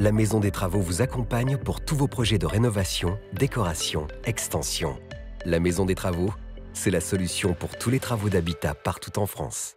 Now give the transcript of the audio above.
la Maison des Travaux vous accompagne pour tous vos projets de rénovation, décoration, extension. La Maison des Travaux, c'est la solution pour tous les travaux d'habitat partout en France.